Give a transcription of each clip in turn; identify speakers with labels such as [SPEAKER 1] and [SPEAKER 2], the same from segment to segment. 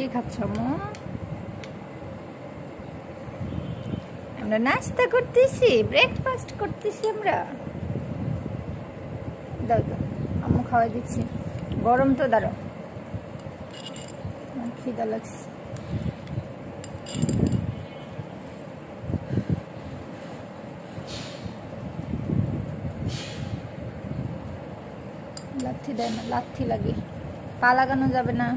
[SPEAKER 1] কি খাচ্ছ আমরা নাস্তা করতেছি ব্রেকফাস্ট করতেছি আমরা। দাও আম্মু খাওয়াই দিচ্ছি। গরম তো দাঁড়ো খিদা লাগছে। লাথি দেয় না, লাথি লাগে। পা লাগানো যাবে না।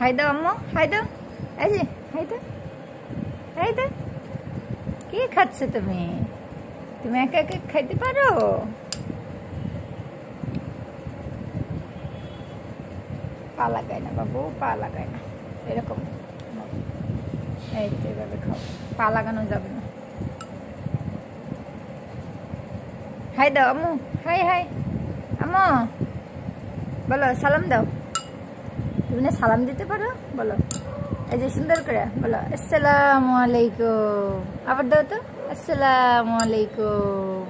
[SPEAKER 1] হাই দাও আম্মু হাই দাও এই যে হাই দাও কি খাচ্ছ তুমি? তুমি একা একা খাইতে পারো? পা লাগায় না বাবু, পা লাগায় না। এরকম। এই তো এভাবে খাও। পা লাগানো যাবে না। হাই দাও আম্মু, হাই হাই। আম্মু, বলো, সালাম দাও। তুমি না সালাম দিতে পারো? বলো। এই যে সুন্দর করে, বলো। আসসালাম আলাইকুম। আবার দাও তো। আসসালাম আলাইকুম।